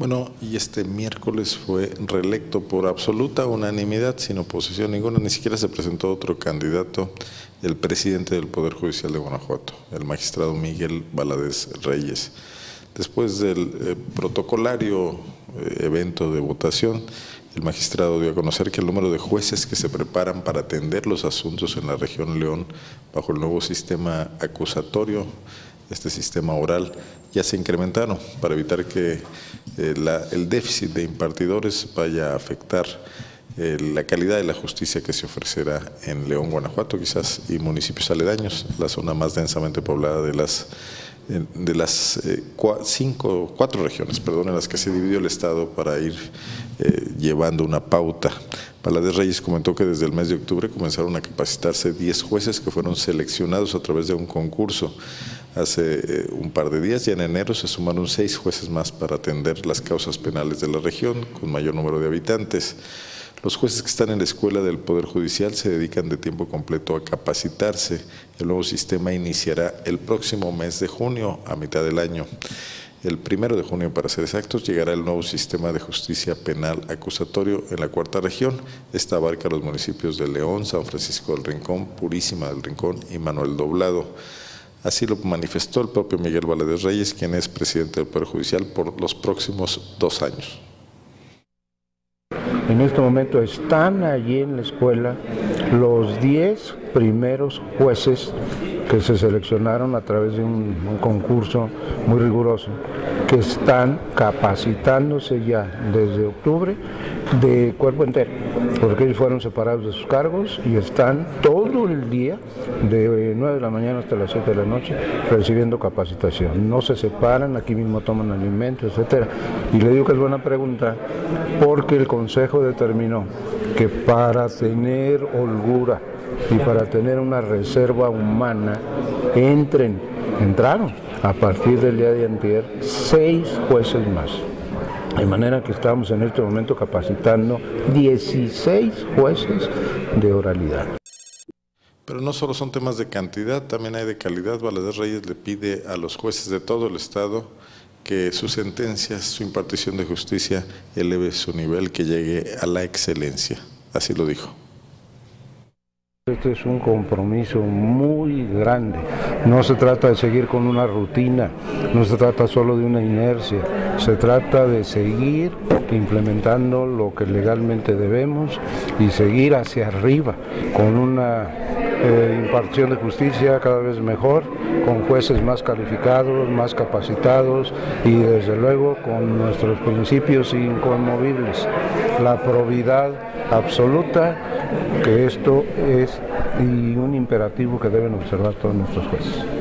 Bueno, y este miércoles fue reelecto por absoluta unanimidad, sin oposición ninguna, ni siquiera se presentó otro candidato, el presidente del Poder Judicial de Guanajuato, el magistrado Miguel Valadez Reyes. Después del eh, protocolario eh, evento de votación, el magistrado dio a conocer que el número de jueces que se preparan para atender los asuntos en la región León bajo el nuevo sistema acusatorio este sistema oral ya se incrementaron para evitar que eh, el déficit de impartidores vaya a afectar eh, la calidad de la justicia que se ofrecerá en León, Guanajuato, quizás, y municipios aledaños, la zona más densamente poblada de las de las eh, cinco, cuatro regiones, perdón, en las que se dividió el Estado para ir llevando una pauta. Paladés Reyes comentó que desde el mes de octubre comenzaron a capacitarse 10 jueces que fueron seleccionados a través de un concurso hace eh, un par de días y en enero se sumaron seis jueces más para atender las causas penales de la región con mayor número de habitantes. Los jueces que están en la escuela del Poder Judicial se dedican de tiempo completo a capacitarse. El nuevo sistema iniciará el próximo mes de junio, a mitad del año. El primero de junio, para ser exactos, llegará el nuevo sistema de justicia penal acusatorio en la cuarta región. Esta abarca los municipios de León, San Francisco del Rincón, Purísima del Rincón y Manuel Doblado. Así lo manifestó el propio Miguel Valadez Reyes, quien es presidente del Poder Judicial por los próximos dos años. En este momento están allí en la escuela los 10 primeros jueces que se seleccionaron a través de un, concurso muy riguroso, que están capacitándose ya desde octubre de cuerpo entero, porque ellos fueron separados de sus cargos y están todo el día, de 9 de la mañana hasta las 7 de la noche, recibiendo capacitación. No se separan, aquí mismo toman alimentos, etcétera. Y le digo que es buena pregunta, porque el Consejo determinó que para tener holgura y para tener una reserva humana, entren, entraron a partir del día de antier seis jueces más. De manera que estamos en este momento capacitando 16 jueces de oralidad. Pero no solo son temas de cantidad, también hay de calidad. Valadez Reyes le pide a los jueces de todo el Estado que sus sentencias, su impartición de justicia eleve su nivel, que llegue a la excelencia. Así lo dijo. Este es un compromiso muy grande. No se trata de seguir con una rutina, no se trata solo de una inercia, se trata de seguir implementando lo que legalmente debemos y seguir hacia arriba con una eh, impartición de justicia cada vez mejor, con jueces más calificados, más capacitados y desde luego con nuestros principios inconmovibles, la probidad absoluta, que esto es un imperativo que deben observar todos nuestros jueces.